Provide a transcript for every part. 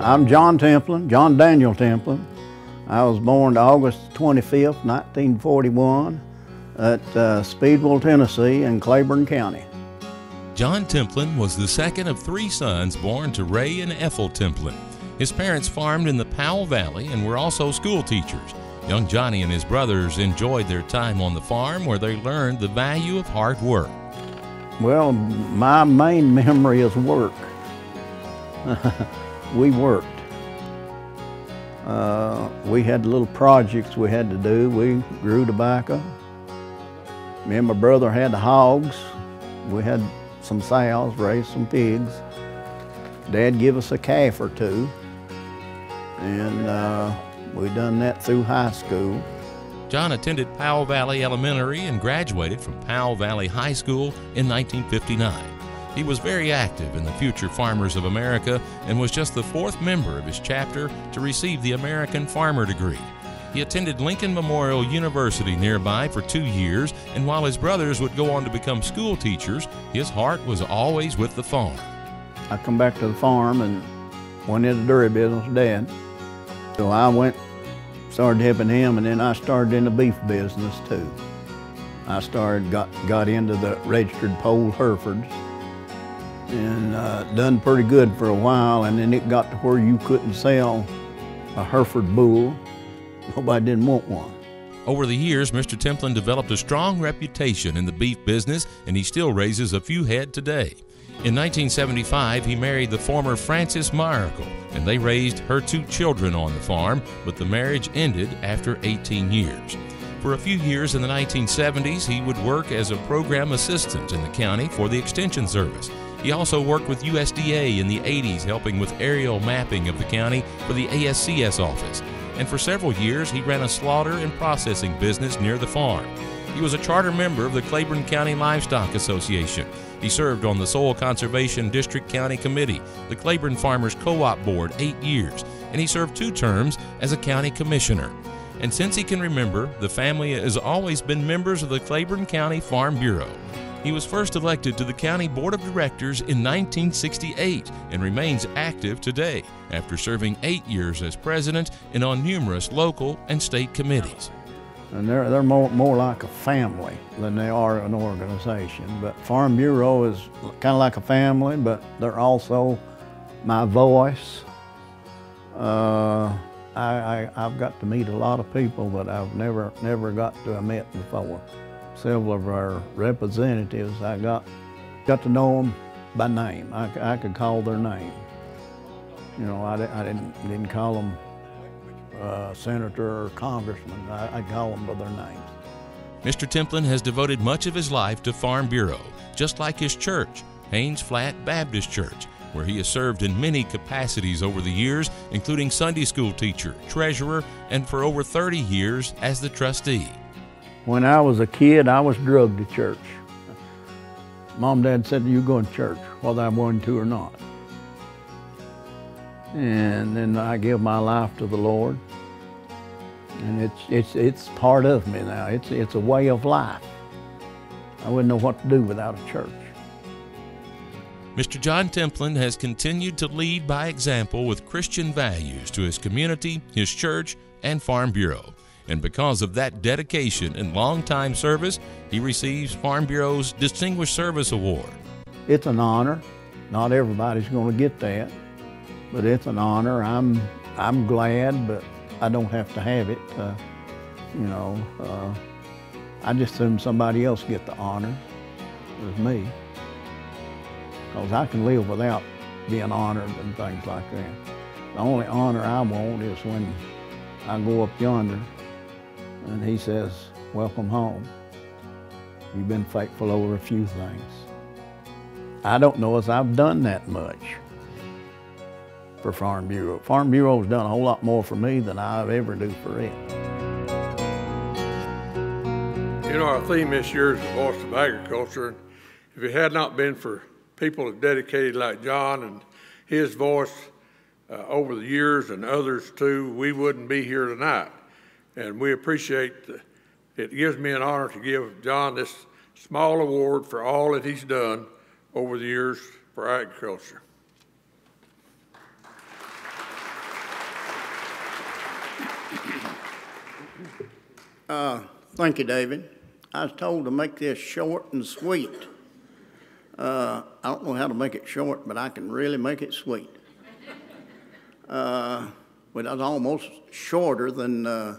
I'm John Templin, John Daniel Templin. I was born August 25th, 1941 at uh, Speedwell, Tennessee in Claiborne County. John Templin was the second of three sons born to Ray and Ethel Templin. His parents farmed in the Powell Valley and were also school teachers. Young Johnny and his brothers enjoyed their time on the farm where they learned the value of hard work. Well, my main memory is work. we worked. Uh, we had little projects we had to do. We grew tobacco. Me and my brother had the hogs. We had some sows, raised some pigs. Dad give us a calf or two. And uh, we done that through high school. John attended Powell Valley Elementary and graduated from Powell Valley High School in 1959. He was very active in the Future Farmers of America and was just the fourth member of his chapter to receive the American Farmer degree. He attended Lincoln Memorial University nearby for two years, and while his brothers would go on to become school teachers, his heart was always with the farm. I come back to the farm and went into the dairy business Dad. So I went, started helping him, and then I started in the beef business too. I started, got, got into the registered poll Herefords and uh, done pretty good for a while, and then it got to where you couldn't sell a Hereford bull. Nobody didn't want one. Over the years, Mr. Templin developed a strong reputation in the beef business, and he still raises a few head today. In 1975, he married the former Frances Miracle, and they raised her two children on the farm, but the marriage ended after 18 years. For a few years in the 1970s, he would work as a program assistant in the county for the Extension Service. He also worked with USDA in the 80s, helping with aerial mapping of the county for the ASCS office. And for several years, he ran a slaughter and processing business near the farm. He was a charter member of the Claiborne County Livestock Association. He served on the Soil Conservation District County Committee, the Claiborne Farmers Co op Board, eight years, and he served two terms as a county commissioner. And since he can remember, the family has always been members of the Claiborne County Farm Bureau. He was first elected to the County Board of Directors in 1968 and remains active today after serving eight years as president and on numerous local and state committees. And they're, they're more, more like a family than they are an organization. But Farm Bureau is kind of like a family, but they're also my voice. Uh, I, I, have got to meet a lot of people that I've never, never got to have met before several of our representatives, I got, got to know them by name. I, I could call their name. You know, I, I didn't, didn't call them uh, senator or congressman. I, I call them by their names. Mr. Templin has devoted much of his life to Farm Bureau, just like his church, Haynes Flat Baptist Church, where he has served in many capacities over the years, including Sunday school teacher, treasurer, and for over 30 years as the trustee. When I was a kid, I was drugged to church. Mom and Dad said, you going to church, whether I'm going to or not. And then I give my life to the Lord. And it's, it's, it's part of me now. It's, it's a way of life. I wouldn't know what to do without a church. Mr. John Templin has continued to lead by example with Christian values to his community, his church, and Farm Bureau. And because of that dedication and long-time service, he receives Farm Bureau's Distinguished Service Award. It's an honor. Not everybody's going to get that, but it's an honor. I'm, I'm glad, but I don't have to have it. Uh, you know, uh, I just assume somebody else get the honor. It me. Because I can live without being honored and things like that. The only honor I want is when I go up yonder and he says, welcome home. You've been faithful over a few things. I don't know as I've done that much for Farm Bureau. Farm Bureau has done a whole lot more for me than I've ever do for it. You know, our theme this year is the voice of agriculture. If it had not been for people dedicated like John and his voice uh, over the years and others too, we wouldn't be here tonight and we appreciate the, it gives me an honor to give John this small award for all that he's done over the years for agriculture. Uh, thank you, David. I was told to make this short and sweet. Uh, I don't know how to make it short, but I can really make it sweet. Uh, but well, that's almost shorter than uh,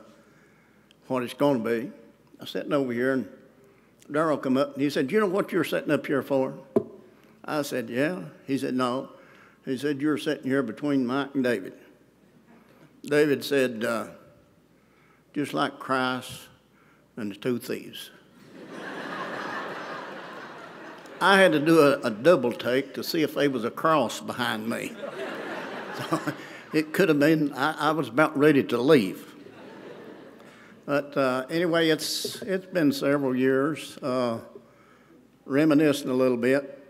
what it's going to be. I was sitting over here, and Darrell come up and he said, "You know what you're sitting up here for?" I said, "Yeah." He said, "No." He said, "You're sitting here between Mike and David." David said, uh, "Just like Christ and the two thieves." I had to do a, a double take to see if there was a cross behind me. So it could have been, I, I was about ready to leave. But uh, anyway, it's, it's been several years, uh, reminiscing a little bit.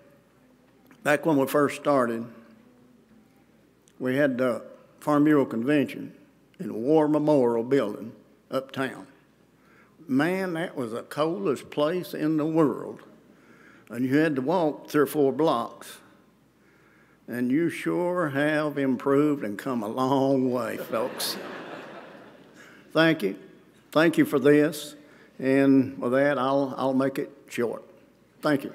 Back when we first started, we had the Farm Bureau Convention in the War Memorial Building uptown. Man, that was the coldest place in the world and you had to walk three or four blocks. And you sure have improved and come a long way, folks. Thank you. Thank you for this. And with that, I'll, I'll make it short. Thank you.